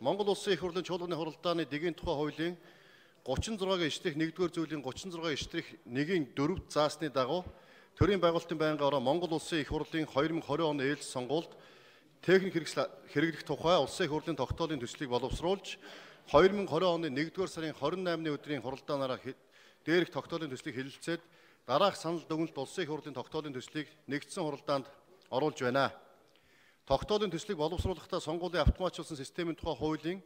Монгол Улсын их хурлын чуулганы хуралдааны дэгийн тухай хуулийн 36-гийн эшлэх 1-р зүйлийн 36 эшлэх 1-ийн 4-т заасны дагуу төрийн байгуулалтын байнгын ороо Монгол Улсын их хурлын 2020 оны ээлж сонгуульд техник хэрэглэх тухай Улсын их хурлын тогтоолын төслийг боловсруулж 2020 оны 1-р сарын 28-ны өдрийн хуралдаанаараа дээрх тогтоолын төслийг хэлэлцээд дараах санал дүгнэлт Улсын их хурлын тогтоолын төслийг нэгдсэн хуралдаанд оруулж байна. Тогтоолын төслийг боловсруулахдаа сонгуулийн автоматжуулсан системийн тухай хуулийн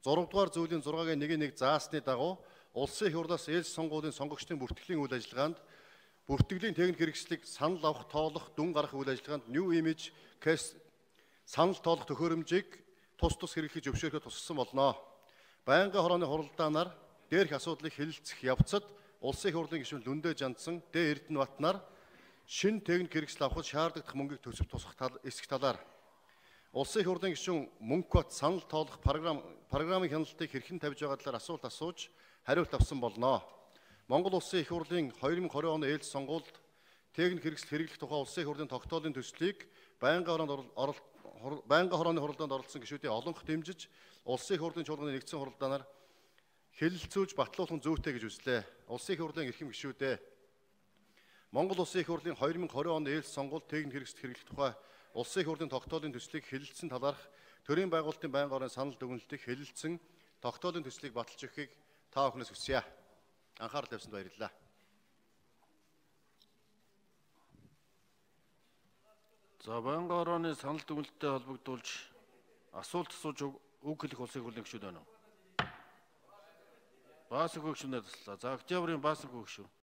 6 дугаар зүйлийн 6-гийн 1-1 заасны дагуу улсын их хурлаас ээлж сонгуулийн сонгогчдын бүртгэлийн үйл ажиллагаанд бүртгэлийн техник хэрэгслийг санал авах, тоолох, дүн гаргах үйл ажиллагаанд new image case санал тоолох төхөөрөмжийг тус тус хэрэглэж өвшөөрөхөд тусгасан болно. Байнгын хорооны хуралдаанаар дээрх асуудлыг хэлэлцэх явцад улсын их хурлын гишүүн Лүндэ Жандсан, Дэ Эрдэнэ Батнаар шин техник хэрэгсэл авахд шаардлагатай мөнгийг төсөв тусах тал эсэх талаар Улсын их хурлын гишүүн мөнгө бот санал тоолох програм програмын хяналтыг хэрхэн тавьж байгаа талаар асуулт асууж хариулт авсан болно. Монгол Улсын их хурлын 2020 оны ээлж сонгуульд техник хэрэгсэл хэрэглэх тухай Улсын их хурлын тогтоолын төслийг байнгын хороонд орол- орол- хор- байнгын хорооны хуралдаанд оролцсон гишүүдийн олонх дэмжиж Улсын их хурлын чуулганы нэгдсэн хуралдаанаар хэлэлцүүлж батлуулах нь зүйтэй гэж үзлээ. Улсын их хурлын эрхэм гишүүдээ Монгол Улсын их хурлын 2020 оны ээлж сонгуульд техник хэрэгсэл хэрэглэх тухай Улсын их хурлын тогтоолын төслийг хэлэлцсэн талаарх төрийн байгуулалтын байнгын орон санал дүгнэлтийг хэлэлцсэн тогтоолын төслийг баталж өгөхийг та бүхнээс хүсье. Анхаарал тавьсанд баярлалаа. За байнгын орооны санал дүгнэлттэй холбогдуулж асуулт асууж үг хэлэх улсын хурлын гишүүд байна уу? Баасан хөгшмөнөр туслаа. За октябрийн баасан хөгшөө.